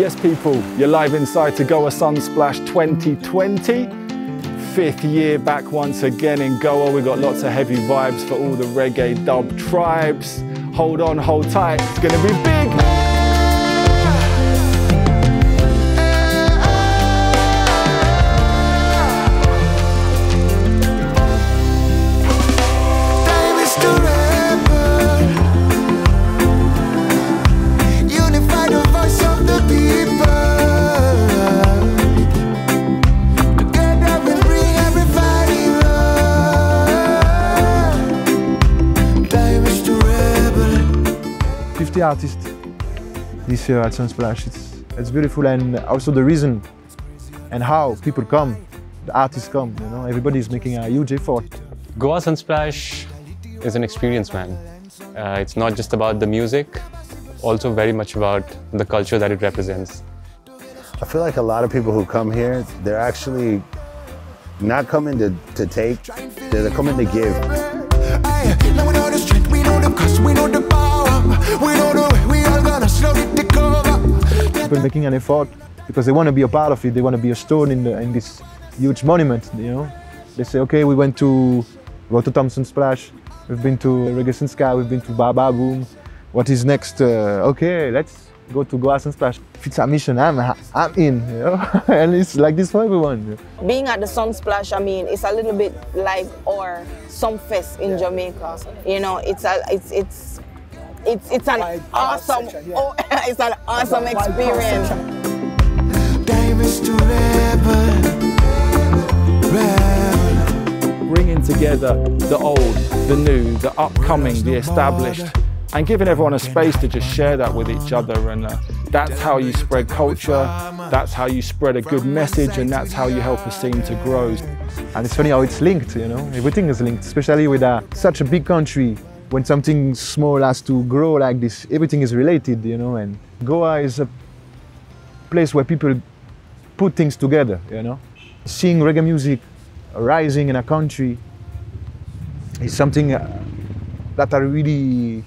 Yes, people, you're live inside to Goa Sunsplash 2020. Fifth year back once again in Goa. We've got lots of heavy vibes for all the reggae dub tribes. Hold on, hold tight. It's going to be big. Artist this year at Sunsplash. It's, it's beautiful and also the reason and how people come, the artists come, you know, everybody is making a huge effort. Goa Sunsplash is an experience, man. Uh, it's not just about the music, also very much about the culture that it represents. I feel like a lot of people who come here, they're actually not coming to, to take, they're coming to give. People making an effort because they want to be a part of it. They want to be a stone in, the, in this huge monument. You know, they say, okay, we went to Rototom Sunsplash, we've been to Reggae Sky, we've been to Baba Boom. What is next? Uh, okay, let's go to Goa Sunsplash. If it's a mission, I'm, I'm in, you know? and it's like this for everyone. Being at the Sunsplash, I mean, it's a little bit like our Sumfest in Jamaica. You know, it's a, it's, it's, it's, it's an awesome, oh, it's an awesome experience. Bringing together the old, the new, the upcoming, the established and giving everyone a space to just share that with each other. And uh, that's how you spread culture, that's how you spread a good message, and that's how you help a scene to grow. And it's funny how it's linked, you know, everything is linked, especially with uh, such a big country. When something small has to grow like this, everything is related, you know, and Goa is a place where people put things together, you know. Seeing reggae music rising in a country is something uh, that I really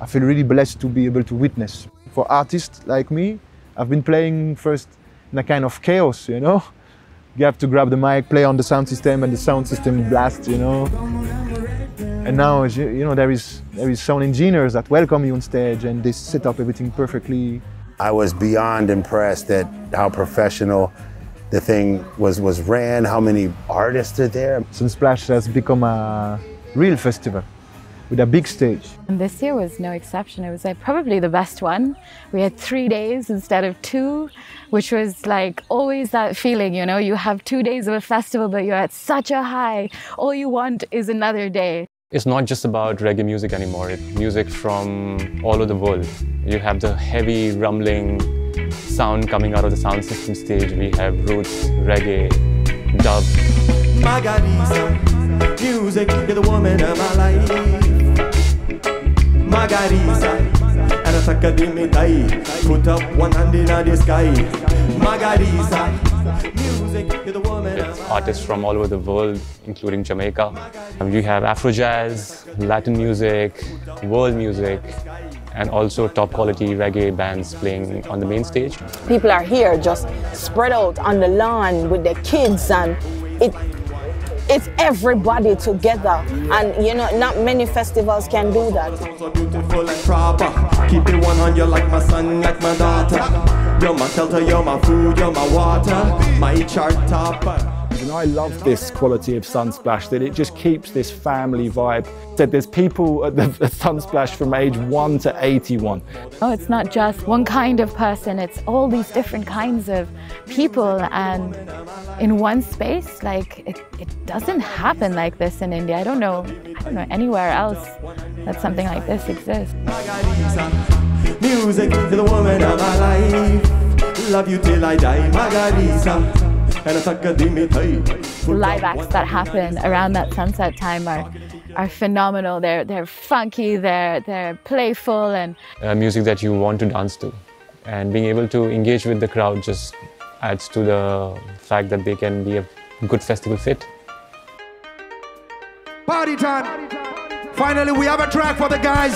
I feel really blessed to be able to witness. For artists like me, I've been playing first in a kind of chaos, you know? You have to grab the mic, play on the sound system, and the sound system blasts, you know? And now, you know, there is, there is sound engineers that welcome you on stage and they set up everything perfectly. I was beyond impressed at how professional the thing was, was ran, how many artists are there. Sunsplash has become a real festival with a big stage. And this year was no exception. It was like probably the best one. We had three days instead of two, which was like always that feeling, you know, you have two days of a festival, but you're at such a high. All you want is another day. It's not just about reggae music anymore. It's music from all over the world. You have the heavy rumbling sound coming out of the sound system stage. We have roots, reggae, dub. Margarita, music, you're the woman of my life. Margarita And I take me die Put up one hand in the sky Margarita it's artists from all over the world, including Jamaica. You have Afro jazz, Latin music, world music, and also top quality reggae bands playing on the main stage. People are here just spread out on the lawn with their kids and it it's everybody together. And you know not many festivals can do that. Beautiful and proper. Keep it one on you like my son like my daughter. You're my shelter you're my food you're my water. My chart topper I love this quality of Sunsplash, that it just keeps this family vibe. That there's people at the at Sunsplash from age 1 to 81. Oh, it's not just one kind of person, it's all these different kinds of people and in one space, like it, it doesn't happen like this in India. I don't know, I don't know anywhere else that something like this exists. Music to the woman of my life. Love you till I die, Margarita. The live acts that happen around that sunset time are are phenomenal. They're they're funky, they're they're playful and uh, music that you want to dance to. And being able to engage with the crowd just adds to the fact that they can be a good festival fit. Party time! Finally, we have a track for the guys,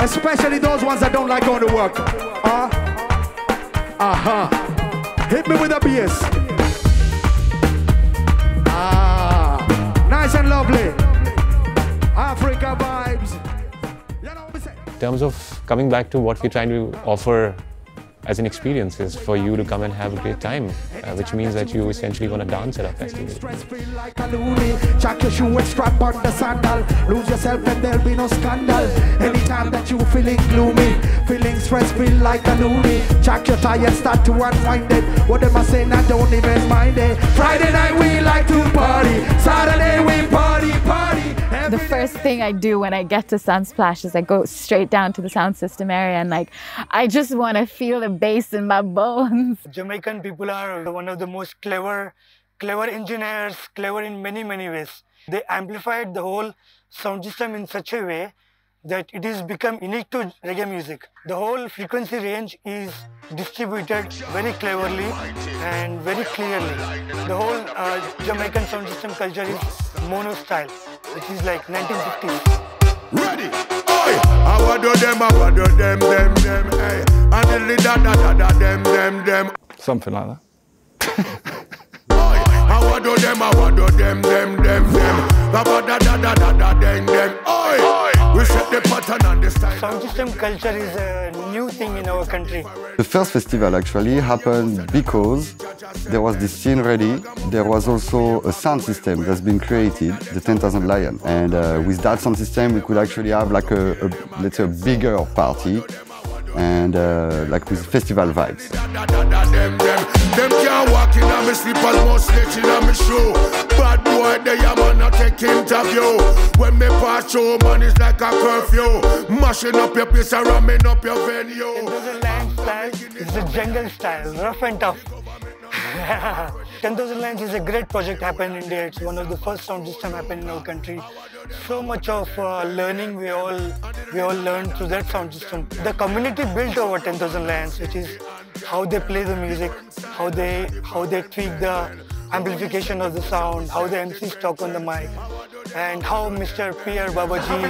especially those ones that don't like going to work. Uh, Uh huh. Hit me with a bass. Ah, nice and lovely. Africa vibes. In terms of coming back to what we're trying to offer as an experience is for you to come and have a great time, uh, which means that you essentially want to dance at our festival. Lose yourself and there'll be no scandal. Anytime that you feeling gloomy, feeling feel like a loony. Check your start to unwind it. What am I saying? I don't even mind it. Friday night we like to party. Saturday we party, party. The first thing I do when I get to Sunsplash is I go straight down to the sound system area and like I just want to feel the bass in my bones. Jamaican people are one of the most clever, clever engineers, clever in many, many ways. They amplified the whole sound system in such a way that it has become unique to reggae music. The whole frequency range is distributed very cleverly and very clearly. The whole uh, Jamaican sound system culture is mono style, which is like 1950s. Ready? Oi! I do them, I do them, them, them, hey. And the da da da da them, them, them. Something like that. Oi! I do them, I do them, them, them, them. Da da da da da da them, them. Oi! We set the pattern and the style. Sound system culture is a new thing in our country. The first festival actually happened because there was this scene ready. There was also a sound system that's been created, the 10,000 Lion. And uh, with that sound system, we could actually have like a, a let's say, a bigger party and uh, like with festival vibes. Them, them, them can't walk in on me slippers, must snitch in on me shoe. Bad boy, they a man a take interview. When me pass through, man, it's like a curfew. Mashing up your place and ramming up your venue. Ten Thousand Lions style is the jungle style, rough and tough. 10,000 Lions is a great project happened in India. It's one of the first sound system happened in our country. So much of uh, learning we all we all learned through that sound system. The community built over 10,000 Lions, which is how they play the music, how they how they tweak the amplification of the sound, how the MCs talk on the mic, and how Mr. Pierre Babaji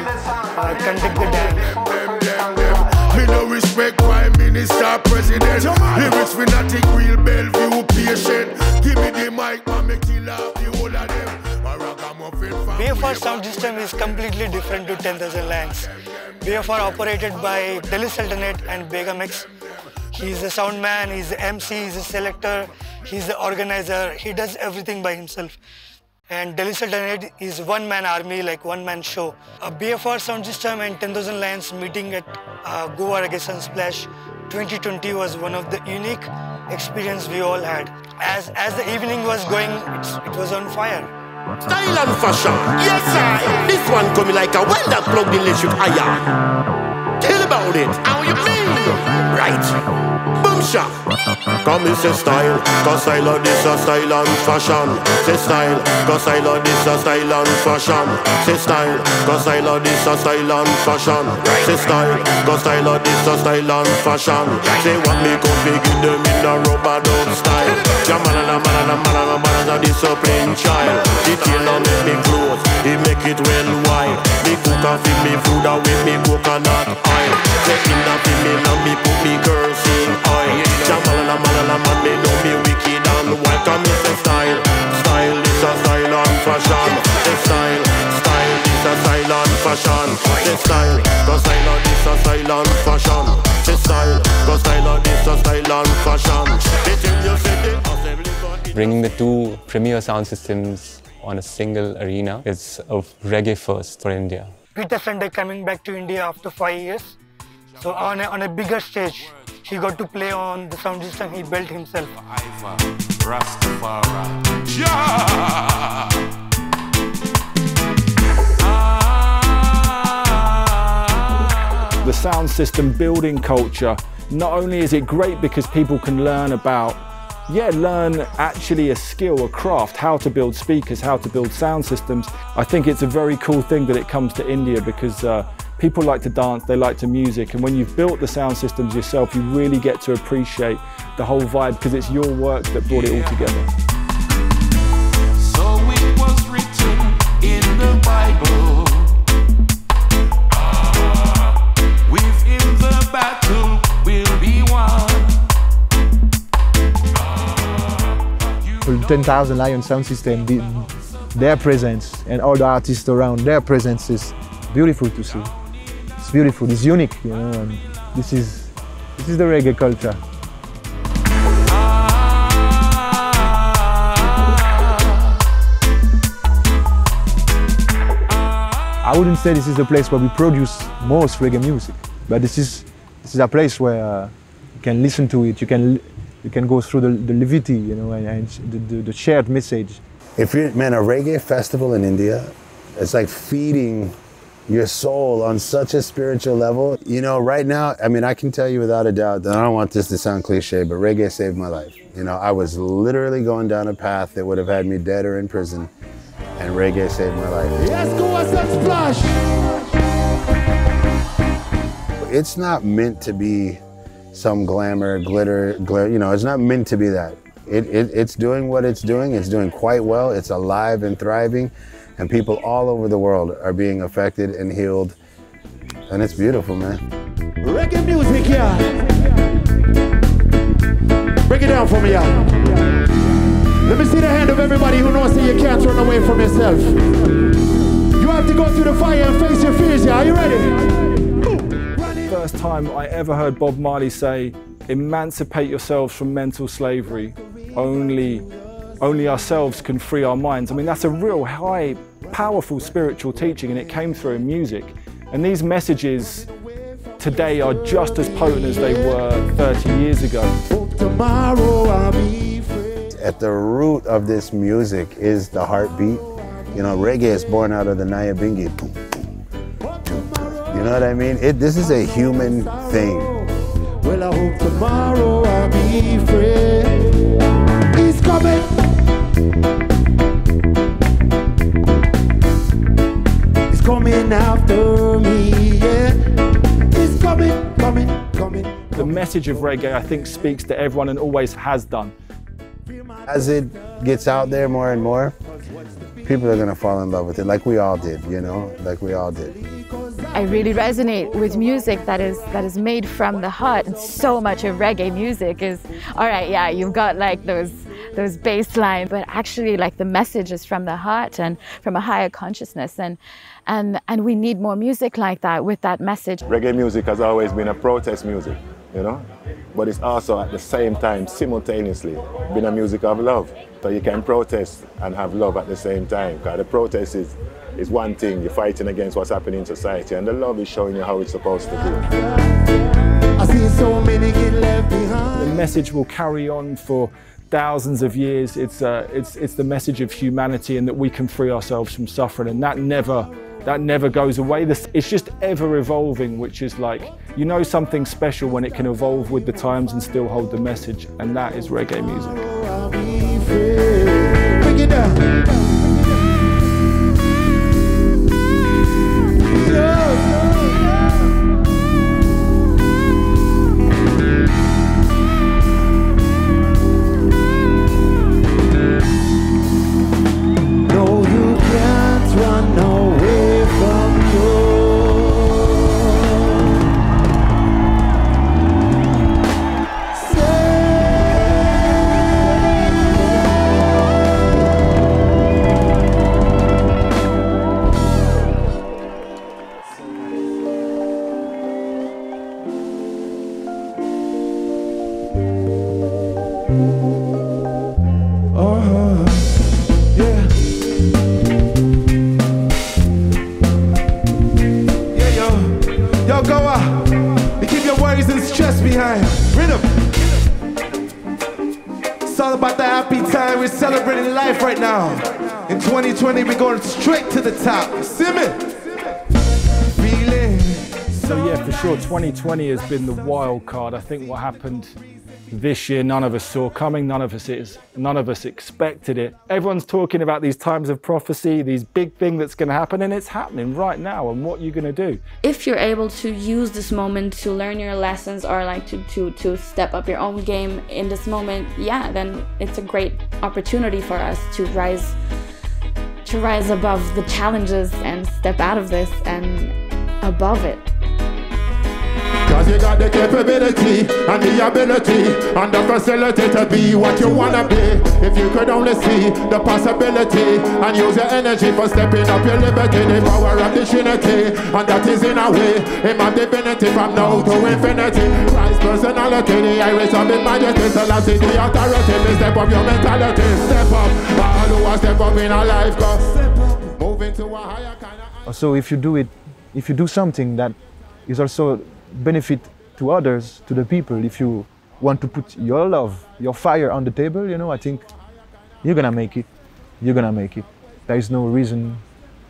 uh, conduct the dance. Me no respect Prime Minister, President. Lyrics we not real Bellevue patient. Give me the mic, man, kill off the whole of them. BFR sound system is completely different to 10,000 Lions. BFR operated by Delhi Sultanate and Begum X. He's a sound man, he's a MC, he's a selector, he's the organizer, he does everything by himself. And Delhi Sultanate is one man army, like one man show. A BFR sound system and 10,000 Lions meeting at uh, Goa Reggae Sunsplash 2020 was one of the unique experience we all had. As, as the evening was going, it was on fire. Style and fashion, yes I. This one coming like a that plugged in electric iron. Tell about it. How you mean? Right. Boom shot. Come in say style, cause style of this a style and fashion. Say style, cause style of this a style and fashion. Say style, cause style of this a style and fashion. Say style, cause style of this a style and fashion. Say what me go big in them in a rubber dub style. Yeah man and a man and a disciplined child. The tailor make me clothes, he make it well wide. Me cook and feed me food and with me coconut oil. Say in a me and me put me girls in oil. Jamal and a man and a man, me know me wicked and wild. Come me say style, style is a style and fashion. Say style, style is a style and fashion. Say style, cause style and this a style and fashion. Say style, cause style and this a style and fashion. They tell you say they Bringing the two premier sound systems on a single arena is a reggae first for India. Peter Sunday coming back to India after five years. So on a, on a bigger stage, he got to play on the sound system he built himself. The sound system building culture, not only is it great because people can learn about, yeah, learn actually a skill, a craft, how to build speakers, how to build sound systems. I think it's a very cool thing that it comes to India because uh, people like to dance, they like to music, and when you've built the sound systems yourself, you really get to appreciate the whole vibe because it's your work that brought it all together. So it was written in the Bible. With him the battle will be won. 10,000 Lion sound system, the, their presence and all the artists around, their presence is beautiful to see. It's beautiful, it's unique, you know, and this is, this is the reggae culture. I wouldn't say this is the place where we produce most reggae music, but this is this is a place where uh, you can listen to it. You can you can go through the, the levity, you know, and, and the, the, the shared message. If you man, a reggae festival in India, it's like feeding your soul on such a spiritual level. You know, right now, I mean, I can tell you without a doubt that I don't want this to sound cliche, but reggae saved my life. You know, I was literally going down a path that would have had me dead or in prison, and reggae saved my life. Yes, go us and splash. It's not meant to be some glamour, glitter, glitter. You know, it's not meant to be that. It, it, it's doing what it's doing. It's doing quite well. It's alive and thriving, and people all over the world are being affected and healed, and it's beautiful, man. Reggae music, yeah. Break it down for me, yeah. Let me see the hand of everybody who knows that you can't run away from yourself. You have to go through the fire and face your fears, yeah. Are you ready? First time I ever heard Bob Marley say, emancipate yourselves from mental slavery. Only, only ourselves can free our minds. I mean, that's a real high, powerful spiritual teaching, and it came through in music. And these messages today are just as potent as they were 30 years ago. Tomorrow I'll be free. At the root of this music is the heartbeat. You know, reggae is born out of the Nyabingi. Boom, You know what I mean? It, this is a human thing. Well, I hope tomorrow I'll be free. He's coming. Coming after me, yeah. He's coming, coming, coming. The message of reggae, I think, speaks to everyone and always has done. As it gets out there more and more, people are gonna fall in love with it, like we all did, you know, like we all did. I really resonate with music that is that is made from the heart. And so much of reggae music is all right. Yeah, you've got like those those bass lines, but actually like the message is from the heart and from a higher consciousness. And and and we need more music like that with that message. Reggae music has always been a protest music, you know, but it's also at the same time simultaneously been a music of love. So you can protest and have love at the same time. Because the protest is is one thing, you're fighting against what's happening in society, and the love is showing you how it's supposed to be. I see so many get left behind. The message will carry on for thousands of years. It's, uh, it's, it's the message of humanity and that we can free ourselves from suffering, and that never, that never goes away. This, it's just ever evolving, which is like, you know something special when it can evolve with the times and still hold the message, and that is reggae music. Celebrating life right now. In 2020, we're going straight to the top. Feeling. So yeah, for sure, 2020 has been the wild card. I think what happened this year, none of us saw coming. None of us is, none of us expected it. Everyone's talking about these times of prophecy, these big thing that's going to happen, and it's happening right now. And what are you're going to do? if you're able to use this moment to learn your lessons or like to, to, to step up your own game in this moment, yeah, then it's a great opportunity for us to rise to rise above the challenges and step out of this and above it. Cause you got the capability and the ability and the facility to be what you wanna be. If you could only see the possibility and use your energy for stepping up your liberty, the power of the Trinity, and that is in a way, in my divinity from now to infinity. Christ personality, the iris of his majesty, Selassie, the authority, the step up your mentality, step up, all who are step up in our life, up, move into a higher kind of. So if you do it, if you do something that is also benefit to others, to the people, if you want to put your love, your fire on the table, you know, I think you're gonna make it. You're gonna make it. There is no reason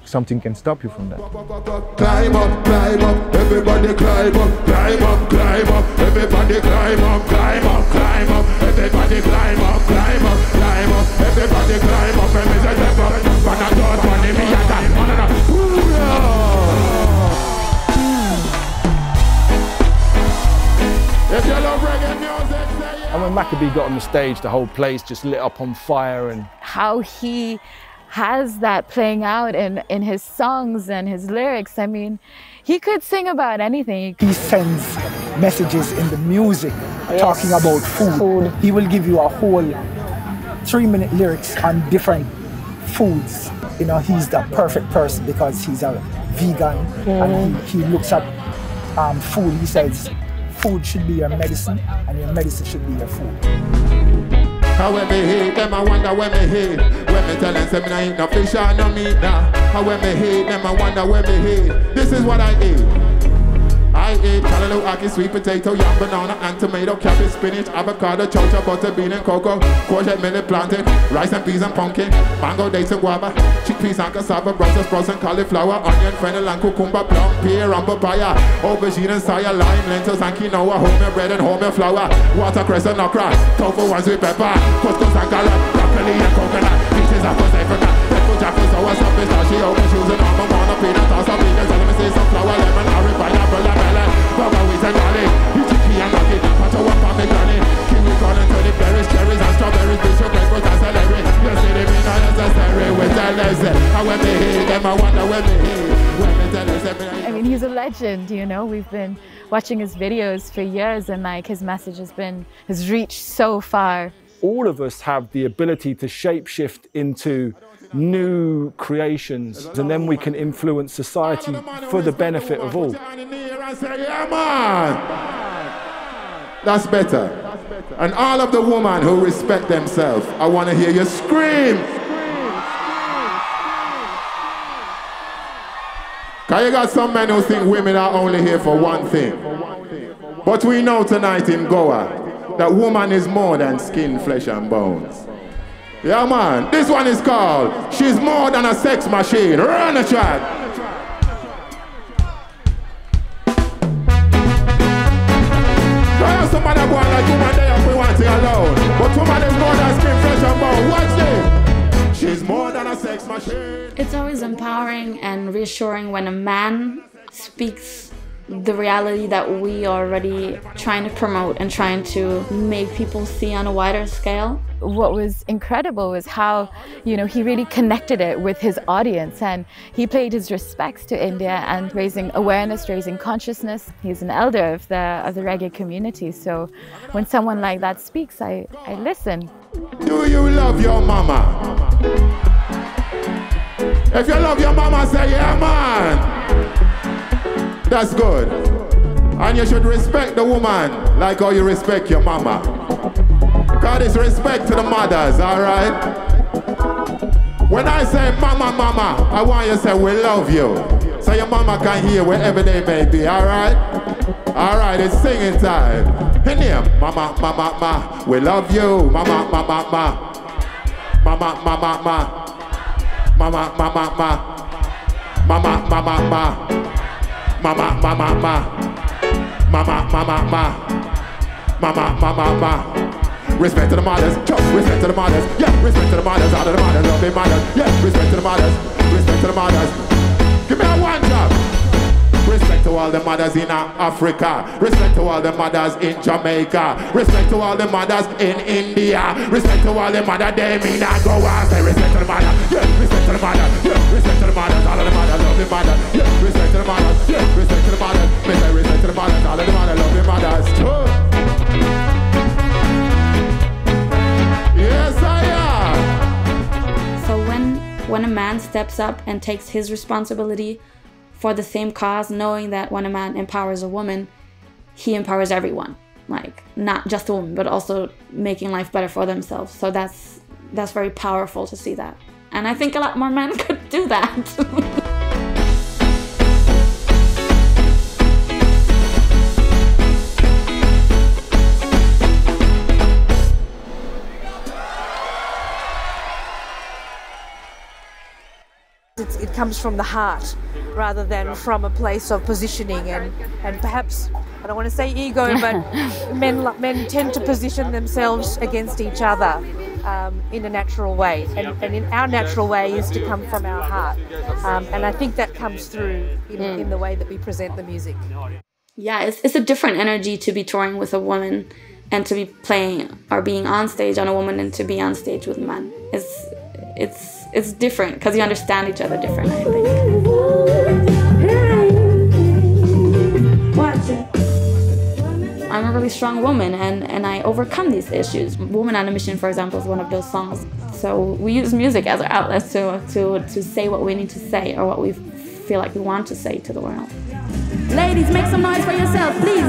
something can stop you from that. Climb up, climb up, everybody climb up, climb up, climb up, everybody climb up, climb up, climb up, everybody climb up, climb up, climb up, everybody climb up, and me say step up, but I don't want me a time, no, no, no. Ooh, yeah. If you love reggae music, say yeah. And when Macka B got on the stage, the whole place just lit up on fire and how he has that playing out in, in his songs and his lyrics. I mean, he could sing about anything. He sends messages in the music talking about food. Food. He will give you a whole three minute lyrics on different foods. You know, he's the perfect person because he's a vegan and he, he looks at um, food. He says, food should be your medicine and your medicine should be your food. How when me hate them, I wonder when me hate. When me tell them, say me nah no fish or no meat, nah. How when me hate them, I wonder when me hate. This is what I eat. I ate callaloo, aki, sweet potato, yam, banana, and tomato, cabbage, spinach, avocado, chocha, butter, bean, and cocoa, courgette, millet, plantain, rice and peas and pumpkin, mango, dates and guava, chickpeas and cassava, brussels sprouts and cauliflower, onion, fennel and cucumber, plum, pear and papaya, aubergine and soya, lime, lentils and quinoa, wholemeal bread and wholemeal flour, watercress and okra, tofu and sweet pepper, couscous and carrot, broccoli and coconut, peaches and apricot, pepper jack and sour, some pistachio, cashews and almond, banana, peanut, and some flour, lemon, orange, lemon, Baba a and corn and tonic berries, cherries and strawberries, grapefruit and celery. You see them in unnecessary with the when they hate them, I wonder I mean, he's a legend, you know. We've been watching his videos for years and like his message has been has reached so far. all of us have the ability to shapeshift into new creations and then we can influence society for the benefit of all. That's better. And all of the women who respect themselves, I want to hear you scream. Cause you got some men who think women are only here for one thing. But we know tonight in Goa that woman is more than skin, flesh, and bones. Yeah, man. This one is called She's More Than a Sex Machine. Run the track. Somebody go on like woman there if we want alone. But woman is more than skin, flesh, and bone. Watch this. She's more than a sex machine. It's always empowering and reassuring when a man speaks the reality that we are already trying to promote and trying to make people see on a wider scale. What was incredible was how, you know, he really connected it with his audience and he paid his respects to India and raising awareness, raising consciousness. He's an elder of the of the reggae community. So when someone like that speaks, I, I listen. Do you love your mama? If you love your mama, say yeah, man. That's good. And you should respect the woman like how you respect your mama. God is respect to the mothers, alright? When I say mama, mama, I want you to say we love you. So your mama can hear wherever they may be, alright? Alright, it's singing time. In here, mama, mama, ma, we love you. Mama, mama, ma. Mama, mama, ma. Mama, mama, ma. Mama, mama, ma. Mama, mama, ma. Mama, mama, ma. Mama, mama, ma. Respect to the mothers, respect to the mothers, yeah, respect to the mothers, all of the mothers, love the mothers, yeah, respect to the mothers, respect to the mothers. Give me a one job. Respect to all the mothers in Africa. Respect to all the mothers in Jamaica. Respect to all the mothers in India. Respect to all the mothers they them in Goa. Say respect to the mother. Yeah, respect to the yeah, respect to the all of the love yeah, respect to the yeah, respect to the me say respect to the all of the love mothers. Yes, I am. So when when a man steps up and takes his responsibility for the same cause, knowing that when a man empowers a woman, he empowers everyone like not just the woman but also making life better for themselves so that's that's very powerful to see that and I think a lot more men could do that. It's, it comes from the heart rather than from a place of positioning and, and perhaps I don't want to say ego, but men men tend to position themselves against each other um, in a natural way, and, and in our natural way is to come from our heart, um, and I think that comes through in, mm. in the way that we present the music. Yeah, it's, it's a different energy to be touring with a woman and to be playing or being on stage on a woman and to be on stage with men. It's it's it's different because you understand each other different. I think. I'm a really strong woman and, and I overcome these issues. Woman on a Mission, for example, is one of those songs. So we use music as our outlet to, to, to say what we need to say or what we feel like we want to say to the world. Ladies, make some noise for yourself, please.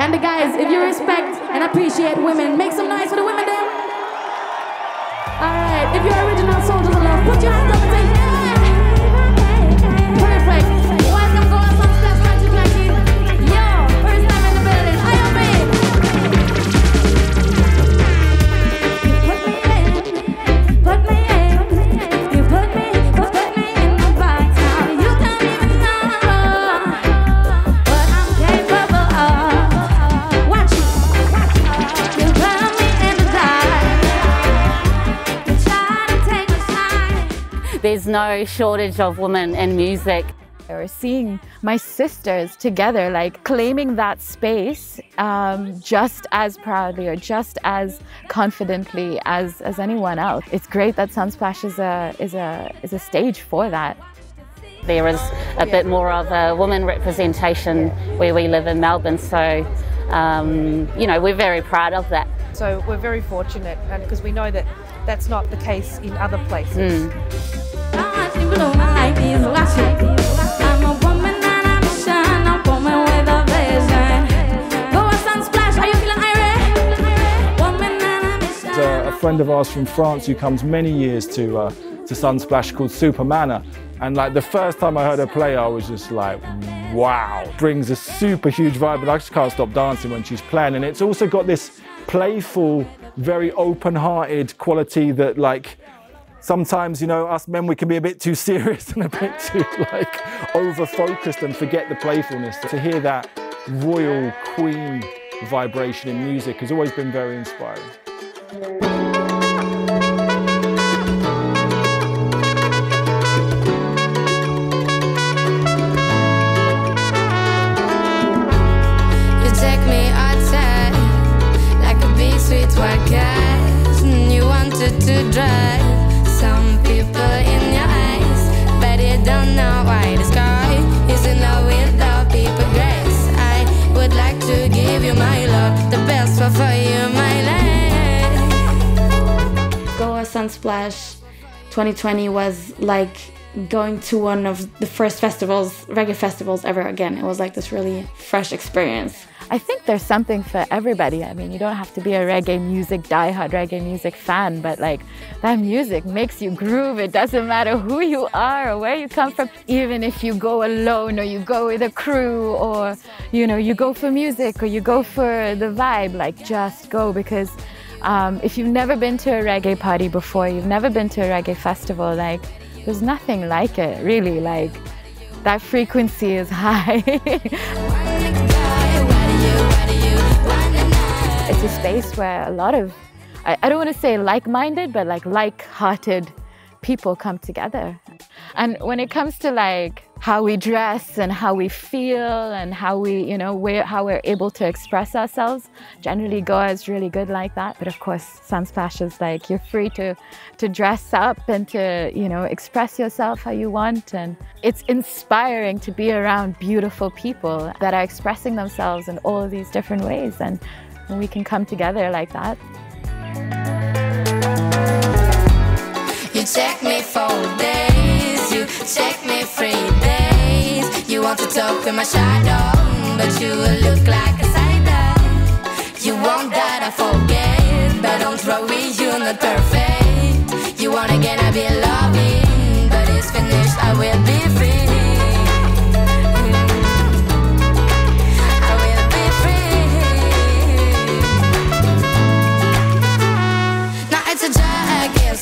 And the guys, if you respect and appreciate women, make some noise for the women there. Alright, if you're original soldiers of love, put your hands up There's no shortage of women in music. Or seeing my sisters together, like claiming that space um, just as proudly or just as confidently as, as anyone else. It's great that Sunsplash is a, is, a, is a stage for that. There is a bit more of a woman representation where we live in Melbourne, so um, you know we're very proud of that. So we're very fortunate, because we know that that's not the case in other places. Mm. A friend of ours from France who comes many years to uh, to Sunsplash called Supermana, and like the first time I heard her play, I was just like, wow! Brings a super huge vibe, and I just can't stop dancing when she's playing. And it's also got this playful, very open-hearted quality that like sometimes, you know, us men, we can be a bit too serious and a bit too like over-focused and forget the playfulness. To hear that royal queen vibration in music has always been very inspiring. Sunsplash 2020 was like going to one of the first festivals, reggae festivals ever again. It was like this really fresh experience. I think there's something for everybody. I mean, you don't have to be a reggae music, die-hard reggae music fan, but like that music makes you groove. It doesn't matter who you are or where you come from. Even if you go alone or you go with a crew or, you know, you go for music or you go for the vibe, like just go because um, if you've never been to a reggae party before, you've never been to a reggae festival, like there's nothing like it, really. Like that frequency is high. it's a space where a lot of, I, I don't want to say like-minded, but like like-hearted people come together. And when it comes to like how we dress and how we feel and how we, you know, we're, how we're able to express ourselves, generally Goa is really good like that. But of course, Sunsplash is like you're free to, to dress up and to, you know, express yourself how you want. And it's inspiring to be around beautiful people that are expressing themselves in all these different ways. And we can come together like that. You check me for days, you check me three days. You want to talk with my shadow, but you will look like a cider. You want that I forget, but don't worry, you're not perfect. You wanna get a bit loving, but it's finished, I will be free.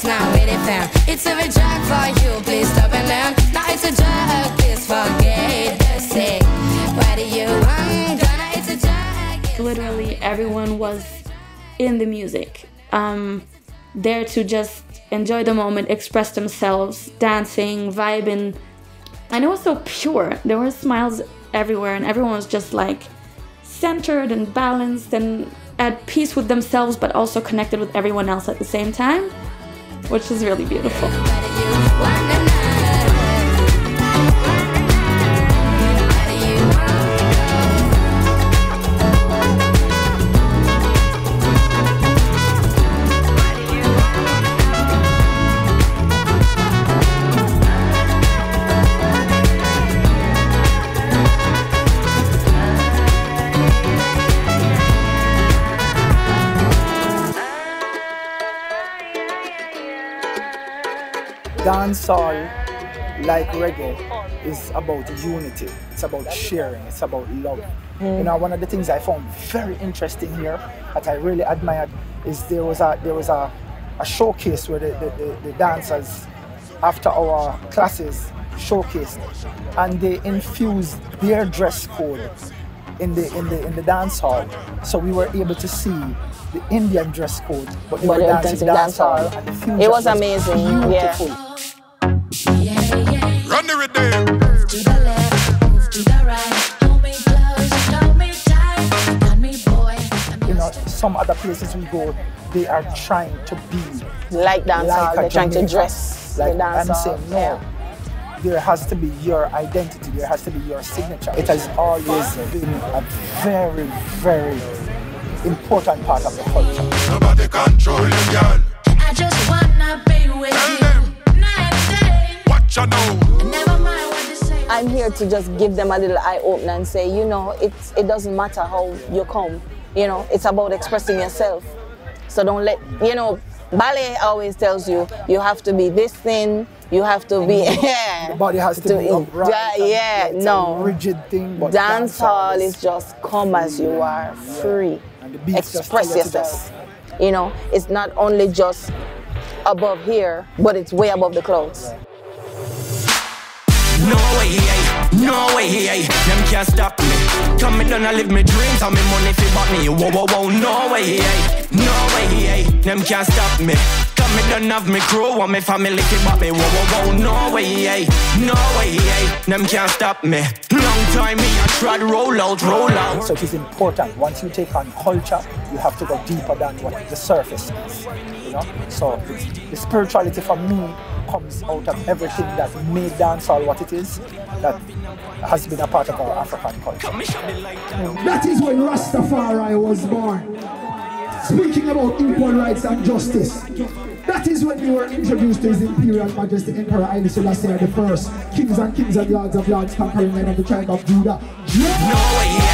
Now it is found. It's a for you, please stop and learn. Now it's a please forget the sick. Do you want? Gonna, it's a literally everyone was in the music um, there to just enjoy the moment express themselves dancing vibing and it was so pure there were smiles everywhere and everyone was just like centered and balanced and at peace with themselves but also connected with everyone else at the same time which is really beautiful dancehall, like reggae, is about unity. It's about sharing. It's about love. You mm. know, one of the things I found very interesting here that I really admired is there was a there was a, a showcase where the, the, the, the dancers after our classes showcased and they infused their dress code in the in the in the dance hall. So we were able to see the Indian dress code, but they But were dancing dancing and the It was amazing. Beautiful. Run some other places we go, they are trying to be Like dancehall, a they're trying to Jamaican. dress the Like I'm saying, no. There has to be your identity. There has to be your signature. It has always been a very, very important part of the culture. Nobody control them, girl. I just wanna be with you. Night and day. Watch you know. Never mind what they say. I'm here to just give them a little eye opener and say, you know, it's, it doesn't matter how you come. You know, it's about expressing yourself. So don't let, you know, ballet always tells you, you have to be this thin, you have to be, yeah. The body has to, be upright. Yeah, and yeah, it's no. A rigid thing. But Dance hall is just come as you are, free. beats just Express tell you to yourself. You know, it's not only just above here, but it's way above the clouds. No way, yeah. no way, yeah. them can't stop me. Coming down, I live my dreams, and me money fi back me. Whoa, whoa, whoa, no way, yeah. no way, yeah. them can't stop me. Come Coming down, have me crew, and me family fi back me. Whoa, whoa, whoa, no way, yeah. no way, yeah. them can't stop me. Long time me, I tried roll out, roll out. So it is important. Once you take on culture, you have to go deeper than what the surface is. You know. So the spirituality for me comes out of everything that made dancehall what it is. That has been a part of our African culture. That is when Rastafari was born. Speaking about equal rights and justice. That is when we were introduced to His Imperial Majesty Emperor Haile Selassie I First, Kings and Kings and Lords of Lords, conquering men of the tribe of Judah. Woo,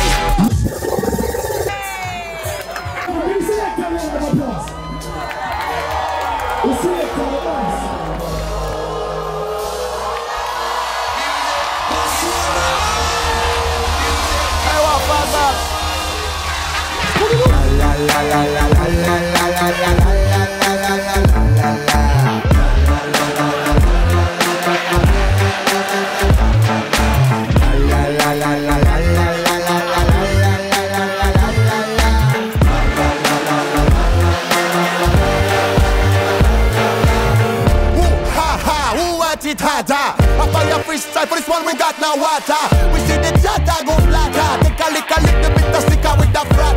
your for this one, we got no water. We see the chatter go flatter. Take a lick, a lick, the bit of sticker with the frat.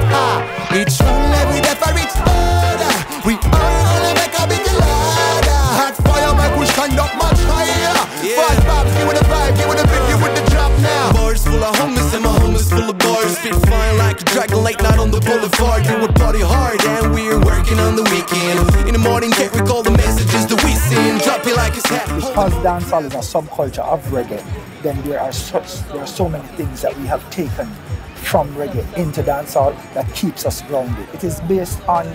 Each one every day for each order. We all make a bit louder. Hot fire, make we stand up much higher. Five vibes, give it a vibe, give it a beat, give it the drop now. Bars full of homies and my homies full of bars. Spit flying like a dragon late night on the boulevard. We would party hard and we're working on the weekend. In the morning, can't Because dancehall is a subculture of reggae, then there are such there are so many things that we have taken from reggae into dancehall that keeps us grounded. It is based on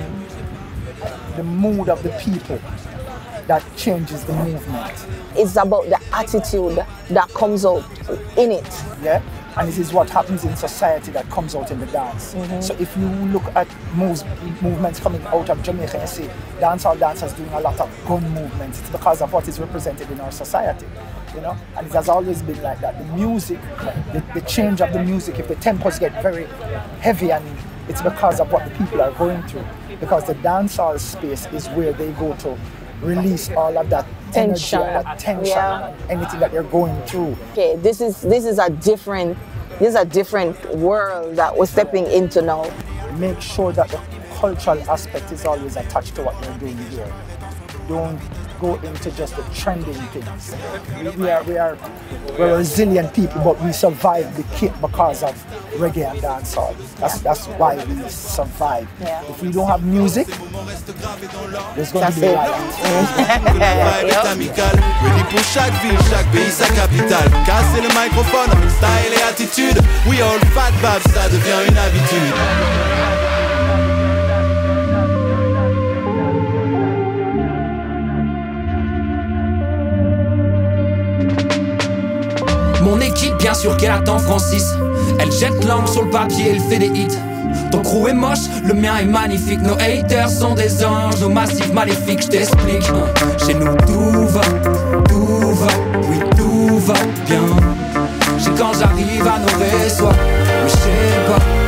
the mood of the people that changes the movement. It's about the attitude that comes out in it. Yeah? And this is what happens in society that comes out in the dance. Mm-hmm. So if you look at moves, movements coming out of Jamaica and see dancehall dancers doing a lot of gun movements, it's because of what is represented in our society. You know, and it has always been like that. The music, the, the change of the music, if the tempos get very heavy and it's because of what the people are going through. Because the dancehall space is where they go to release all of that Tension. energy, that tension, Yeah. anything that you're going through. Okay, this is this is a different this is a different world that we're stepping into now. Make sure that the cultural aspect is always attached to what you're doing here. Don't go into just the trending things. We are, we are we're resilient people, but we survive the kick because of reggae and dancehall. That's, yeah. that's why we survive. Yeah. If we don't have music, there's going to be life. Mon équipe, bien sûr qu'elle attend Francis. Elle jette l'angle sur le papier, elle fait des hits. Ton crew est moche, le mien est magnifique. Nos haters sont des anges, nos massifs maléfiques, je t'explique. Chez nous tout va, tout va, oui tout va bien. J'ai quand j'arrive à nos réseaux, je sais pas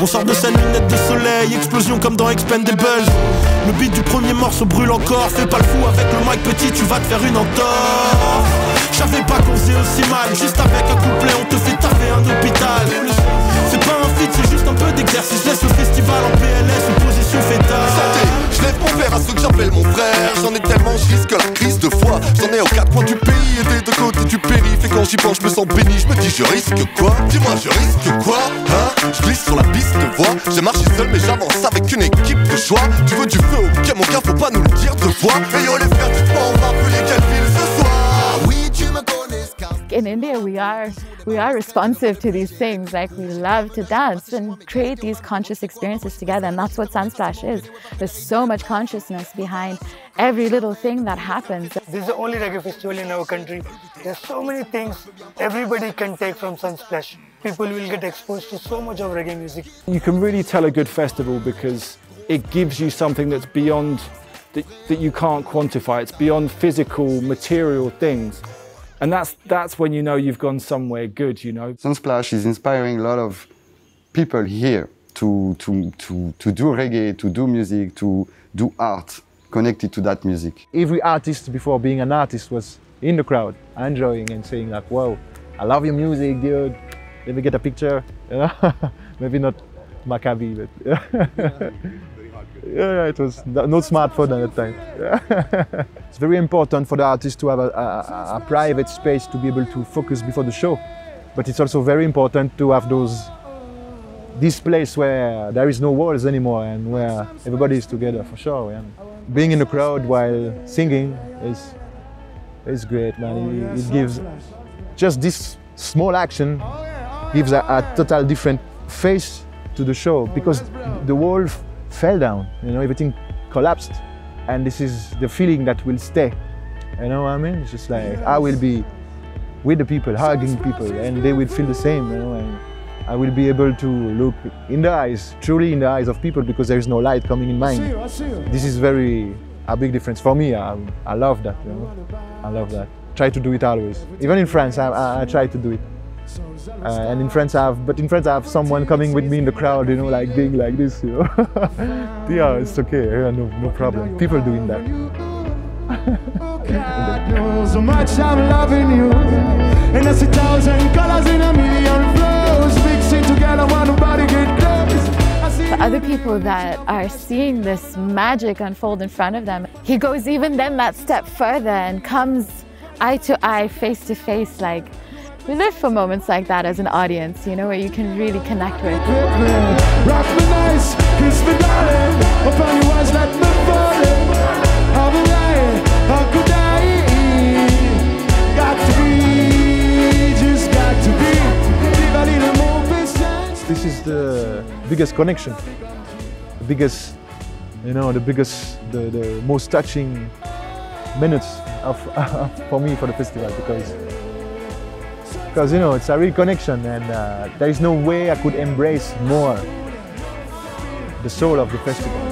On sort de sa lunette de soleil, explosion comme dans Expendables. Le beat du premier morceau brûle encore. Fais pas le fou avec le mic petit, tu vas te faire une entorse. J'avais pas qu'on faisait aussi mal. Juste avec un couplet, on te fait taffer un hôpital. C'est pas un feat, c'est juste un peu d'exercice. Laisse le festival en PLS ou position fétale. Santé, je lève mon verre à ceux que j'appelle mon frère. J'en ai tellement, je risque la crise J'en ai aux quatre coins du pays et des deux côtés du périph'. Et quand j'y pense, je me sens béni. Je me dis, je risque quoi? Dis-moi, je risque quoi? Hein? Je glisse sur la piste de. J'ai marché seul, mais j'avance avec une équipe de choix. Tu veux du feu? Ok, mon gars, faut pas nous le dire deux fois. Et yo, les frères, dites-moi, on va in India, we are we are responsive to these things. Like we love to dance and create these conscious experiences together, and that's what Sunsplash is. There's so much consciousness behind every little thing that happens. This is the only reggae festival in our country. There's so many things everybody can take from Sunsplash. People will get exposed to so much of reggae music. You can really tell a good festival because it gives you something that's beyond, that, that you can't quantify. It's beyond physical, material things. And that's, that's when you know you've gone somewhere good, you know. Sunsplash is inspiring a lot of people here to, to, to, to do reggae, to do music, to do art connected to that music. Every artist before being an artist was in the crowd, enjoying and saying like, "Wow, I love your music, dude. Let me get a picture." You know? Maybe not Macka B, but yeah, it was no smartphone at that time. it's very important for the artist to have a, a, a private space to be able to focus before the show, but it's also very important to have those this place where there is no walls anymore and where everybody is together for sure. And being in the crowd while singing is is great, man. It, it gives just this small action gives a, a total different face to the show because the f- fell down. You know, everything collapsed, and this is the feeling that will stay. You know what I mean? It's just like I will be with the people, hugging people, and they will feel the same. You know, and I will be able to look in the eyes, truly in the eyes of people, because there is no light coming in mine. This is very a big difference for me. I, I love that. You know? I love that. Try to do it always. Even in France, I, I, I try to do it. Uh, and in France, I have, but in France, I have someone coming with me in the crowd, you know, like being like this, you know. yeah, it's okay. Yeah, no, no problem. People doing that. God knows how much I'm loving you. And that's a thousand colors in a million flows mixing together. girl, I want nobody get close. I For other people that are seeing this magic unfold in front of them, he goes even then that step further and comes eye to eye, face to face. Like we live for moments like that as an audience, you know, where you can really connect with. This is the biggest connection, the biggest, you know, the biggest, the, the most touching minutes of for me for the festival because because you know it's a real connection and uh, there is no way I could embrace more the soul of the festival.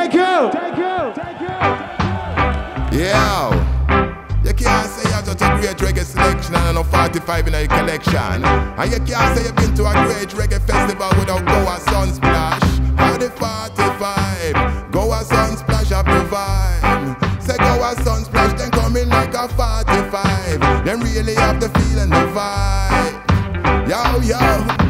Thank you. Thank you. Thank you. Yo, you can't say you're just a great reggae selection and no 45 in your collection. And you can't say you've been to a great reggae festival without Goa Sunsplash. How the 45, Goa Sunsplash up the vibe. Say Goa Sunsplash, then come in like a 45. Then really have the feel and the vibe. Yo, yo.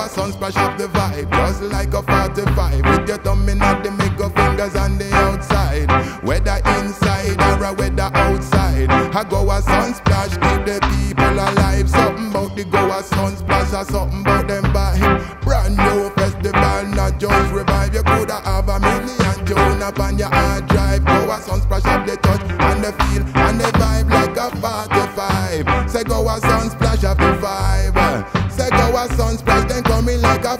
Goa Sunsplash up the vibe, just like a 45. With your thumb in at the middle fingers on the outside. Whether inside or a whether outside. I go a sunsplash, keep the people alive. Something about the go Goa Sunsplash or something about them vibe. Brand new festival, not just revive. You coulda have a million tune up on your hard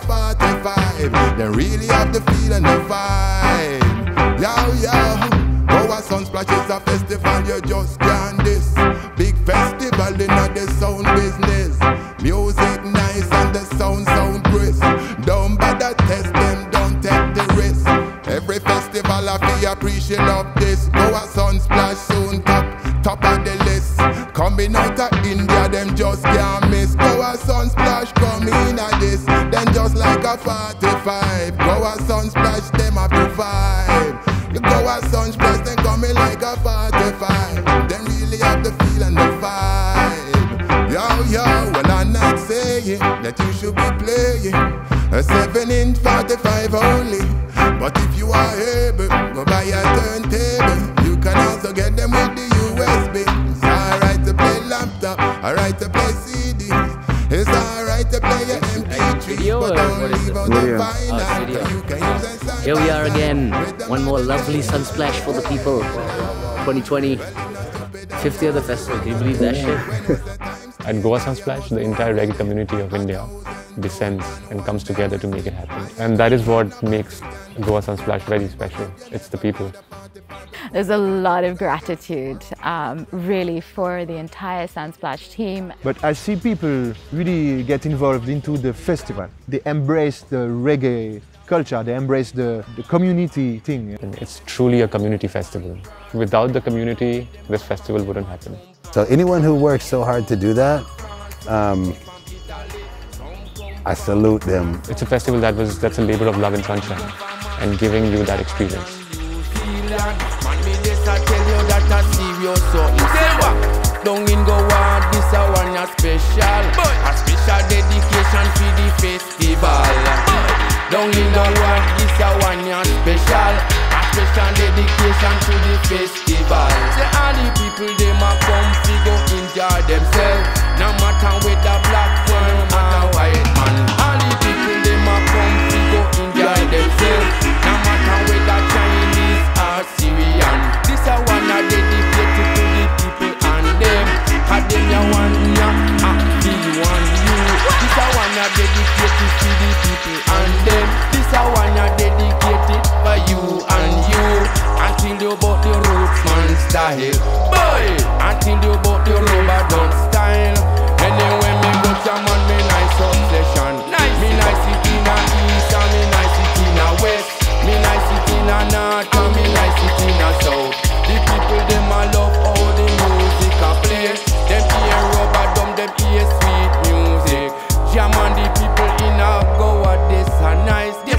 a 45. Then really have the feel and the vibe. Yo, yo. Goa Sunsplash is a festival, you just can't this. Big festival in the sound business. Music nice and the sound sound crisp. Don't bother test them, don't take the risk. Every festival I feel appreciate of this. Goa Sunsplash soon top, top of the list. Coming out of India, them just can't miss. Goa Sunsplash a 45. Go a sun splash, them a provide. You Goa Sunsplash, then coming like a 45. Them really have the feel and the vibe. Yo, yo, well, I'm not saying that you should be playing a 7 inch 45 only. But if you are able, go buy a MP3, but don't leave out the vinyl. You can use a Here we are again. One more lovely sunsplash for the people. 2020, 50th of the festival. Can you believe that shit? At Goa Sunsplash, the entire reggae community of India descends and comes together to make it happen. And that is what makes Goa Sunsplash very special. It's the people. There's a lot of gratitude, um, really, for the entire Sunsplash team. But I see people really get involved into the festival. They embrace the reggae culture, they embrace the, the community thing. It's truly a community festival. Without the community, this festival wouldn't happen. So anyone who works so hard to do that, um, I salute them. It's a festival that was that's a labor of love and sunshine, and giving you that experience. In Goa, this a one a special. A special dedication the festival. In Goa, this a one a special. A special dedication to the festival. Say all the people come fi go enjoy themselves. No matter whether black man style, boy. Until you bought the rubber done style. Anyway, me go jam on me nice obsession. Nice. Me nice it in a east and me nice it in a west. Me nice it in a north and me nice it in a south. The people them a love how the music a play. Them hear rubber drum, them hear sweet music. Jam on the people in a go a this a nice.